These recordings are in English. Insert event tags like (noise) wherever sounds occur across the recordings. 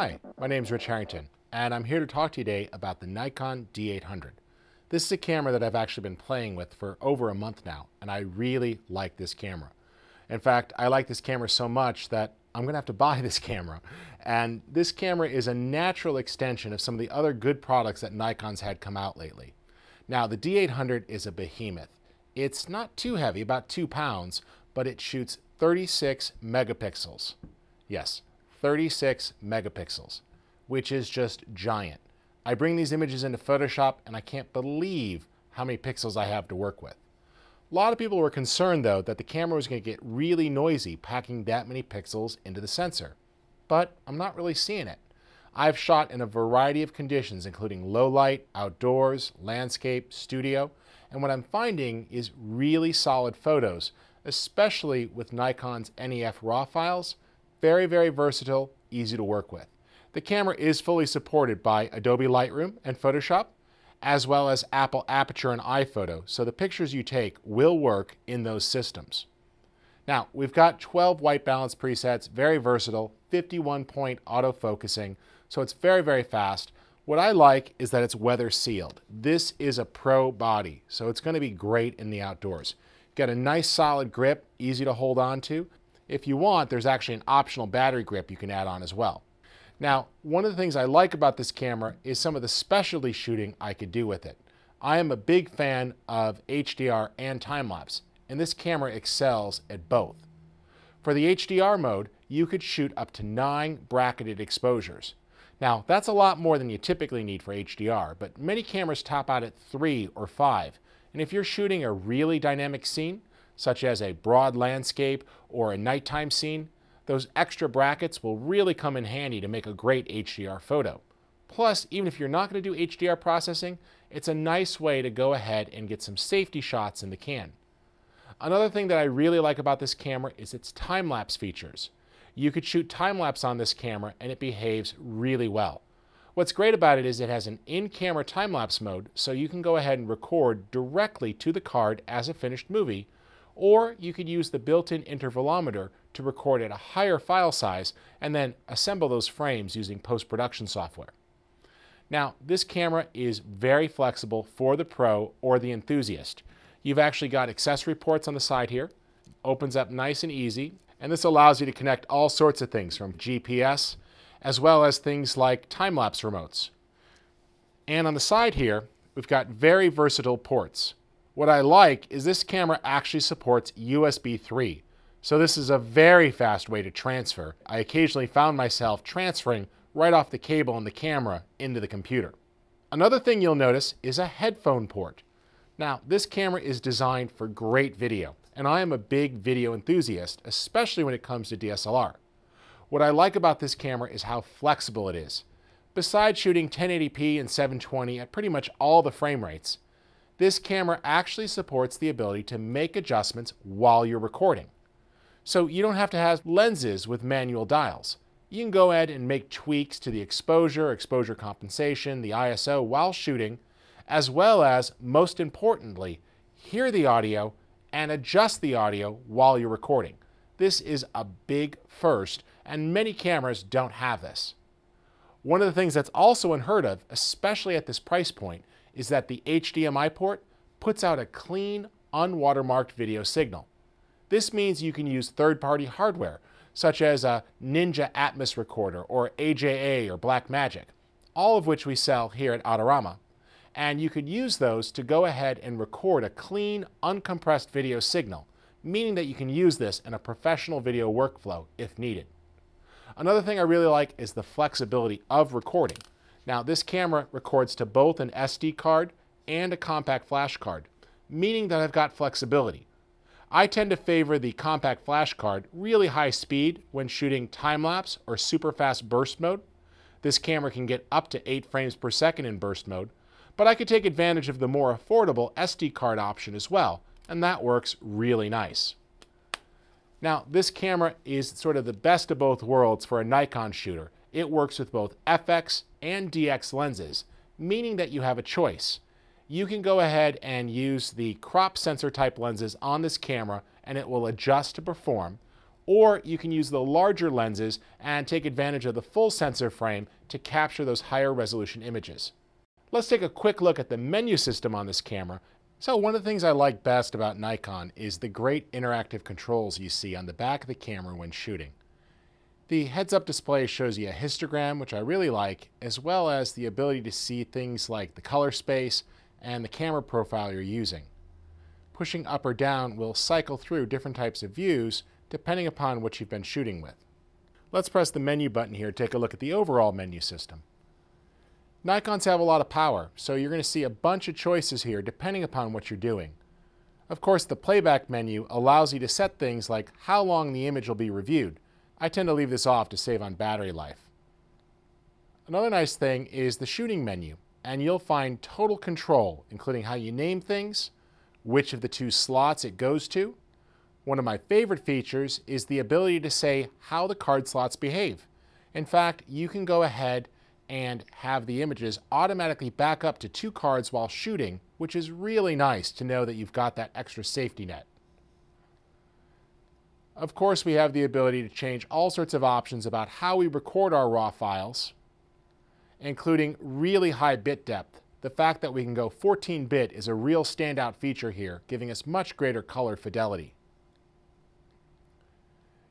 Hi, my name is Rich Harrington, and I'm here to talk to you today about the Nikon D800. This is a camera that I've actually been playing with for over a month now, and I really like this camera. In fact, I like this camera so much that I'm going to have to (laughs) buy this camera. And this camera is a natural extension of some of the other good products that Nikon's had come out lately. Now, the D800 is a behemoth. It's not too heavy, about two pounds, but it shoots 36 megapixels. Yes, 36 megapixels, which is just giant. I bring these images into Photoshop and I can't believe how many pixels I have to work with. A lot of people were concerned though that the camera was going to get really noisy packing that many pixels into the sensor. But I'm not really seeing it. I've shot in a variety of conditions including low light, outdoors, landscape, studio, and what I'm finding is really solid photos, especially with Nikon's NEF RAW files very, very versatile, easy to work with. The camera is fully supported by Adobe Lightroom and Photoshop, as well as Apple Aperture and iPhoto, so the pictures you take will work in those systems. Now, we've got 12 white balance presets, very versatile, 51 point autofocusing, so it's very, very fast. What I like is that it's weather sealed. This is a pro body, so it's gonna be great in the outdoors. Got a nice solid grip, easy to hold on to, if you want, there's actually an optional battery grip you can add on as well. Now, one of the things I like about this camera is some of the specialty shooting I could do with it. I am a big fan of HDR and time-lapse, and this camera excels at both. For the HDR mode, you could shoot up to nine bracketed exposures. Now, that's a lot more than you typically need for HDR, but many cameras top out at three or five. And if you're shooting a really dynamic scene, such as a broad landscape or a nighttime scene, those extra brackets will really come in handy to make a great HDR photo. Plus, even if you're not going to do HDR processing, it's a nice way to go ahead and get some safety shots in the can. Another thing that I really like about this camera is its time-lapse features. You could shoot time-lapse on this camera and it behaves really well. What's great about it is it has an in-camera time-lapse mode, so you can go ahead and record directly to the card as a finished movie or you could use the built-in intervalometer to record at a higher file size and then assemble those frames using post-production software. Now, this camera is very flexible for the pro or the enthusiast. You've actually got accessory ports on the side here, opens up nice and easy, and this allows you to connect all sorts of things from GPS, as well as things like time-lapse remotes. And on the side here, we've got very versatile ports. What I like is this camera actually supports USB 3. So this is a very fast way to transfer. I occasionally found myself transferring right off the cable in the camera into the computer. Another thing you'll notice is a headphone port. Now, this camera is designed for great video, and I am a big video enthusiast, especially when it comes to DSLR. What I like about this camera is how flexible it is. Besides shooting 1080p and 720 at pretty much all the frame rates, this camera actually supports the ability to make adjustments while you're recording. So you don't have to have lenses with manual dials. You can go ahead and make tweaks to the exposure, exposure compensation, the ISO while shooting, as well as, most importantly, hear the audio and adjust the audio while you're recording. This is a big first, and many cameras don't have this. One of the things that's also unheard of, especially at this price point, is that the HDMI port puts out a clean, unwatermarked video signal. This means you can use third-party hardware, such as a Ninja Atomos recorder or AJA or Blackmagic, all of which we sell here at Adorama. And you could use those to go ahead and record a clean, uncompressed video signal, meaning that you can use this in a professional video workflow if needed. Another thing I really like is the flexibility of recording. Now this camera records to both an SD card and a compact flash card, meaning that I've got flexibility. I tend to favor the compact flash card really high speed when shooting time-lapse or super fast burst mode. This camera can get up to 8 frames per second in burst mode, but I could take advantage of the more affordable SD card option as well, and that works really nice. Now, this camera is sort of the best of both worlds for a Nikon shooter. It works with both FX and DX lenses, meaning that you have a choice. You can go ahead and use the crop sensor type lenses on this camera and it will adjust to perform, or you can use the larger lenses and take advantage of the full sensor frame to capture those higher resolution images. Let's take a quick look at the menu system on this camera. So one of the things I like best about Nikon is the great interactive controls you see on the back of the camera when shooting. The heads-up display shows you a histogram, which I really like, as well as the ability to see things like the color space and the camera profile you're using. Pushing up or down will cycle through different types of views depending upon what you've been shooting with. Let's press the menu button here to take a look at the overall menu system. Nikons have a lot of power, so you're going to see a bunch of choices here depending upon what you're doing. Of course, the playback menu allows you to set things like how long the image will be reviewed. I tend to leave this off to save on battery life. Another nice thing is the shooting menu, and you'll find total control, including how you name things, which of the two slots it goes to, one of my favorite features is the ability to say how the card slots behave. In fact, you can go ahead and have the images automatically back up to two cards while shooting, which is really nice to know that you've got that extra safety net. Of course, we have the ability to change all sorts of options about how we record our RAW files, including really high bit depth. The fact that we can go 14-bit is a real standout feature here, giving us much greater color fidelity.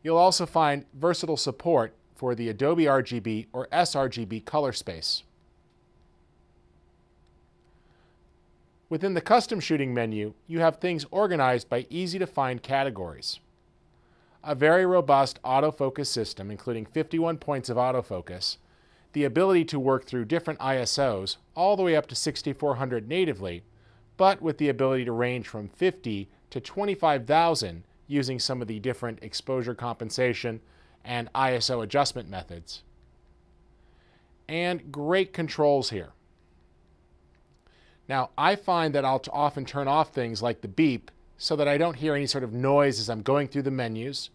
You'll also find versatile support for the Adobe RGB or sRGB color space. Within the custom shooting menu, you have things organized by easy to find categories. A very robust autofocus system, including 51 points of autofocus, the ability to work through different ISOs, all the way up to 6400 natively, but with the ability to range from 50 to 25,000 using some of the different exposure compensation and ISO adjustment methods. And great controls here. Now, I find that I'll often turn off things like the beep so that I don't hear any sort of noise as I'm going through the menus,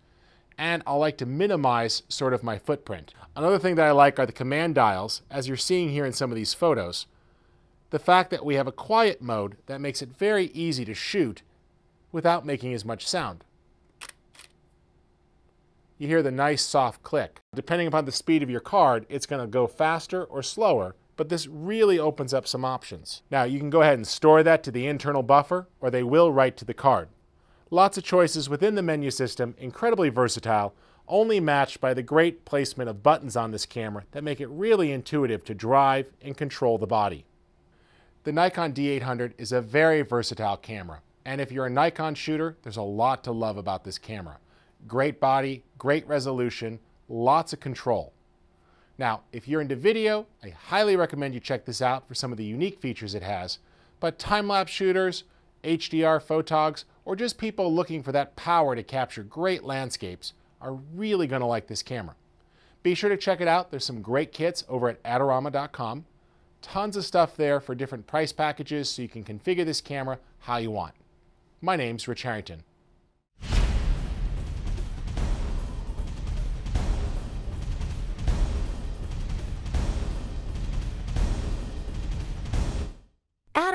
and I like to minimize sort of my footprint. Another thing that I like are the command dials, as you're seeing here in some of these photos. The fact that we have a quiet mode that makes it very easy to shoot without making as much sound you hear the nice soft click. Depending upon the speed of your card, it's going to go faster or slower, but this really opens up some options. Now, you can go ahead and store that to the internal buffer, or they will write to the card. Lots of choices within the menu system, incredibly versatile, only matched by the great placement of buttons on this camera that make it really intuitive to drive and control the body. The Nikon D800 is a very versatile camera, and if you're a Nikon shooter, there's a lot to love about this camera. Great body, great resolution, lots of control. Now, if you're into video, I highly recommend you check this out for some of the unique features it has. But time-lapse shooters, HDR photogs, or just people looking for that power to capture great landscapes are really going to like this camera. Be sure to check it out. There's some great kits over at Adorama.com. Tons of stuff there for different price packages so you can configure this camera how you want. My name's Rich Harrington.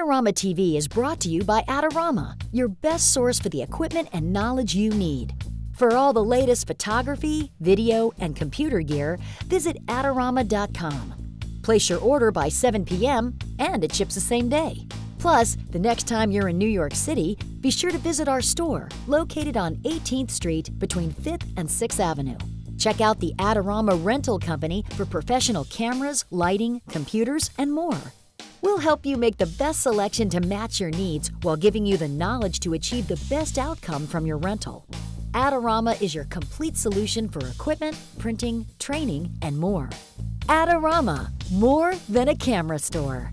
Adorama TV is brought to you by Adorama, your best source for the equipment and knowledge you need. For all the latest photography, video, and computer gear, visit Adorama.com. Place your order by 7 p.m. and it ships the same day. Plus, the next time you're in New York City, be sure to visit our store located on 18th Street between 5th and 6th Avenue. Check out the Adorama Rental Company for professional cameras, lighting, computers, and more. We'll help you make the best selection to match your needs while giving you the knowledge to achieve the best outcome from your rental. Adorama is your complete solution for equipment, printing, training, and more. Adorama, more than a camera store.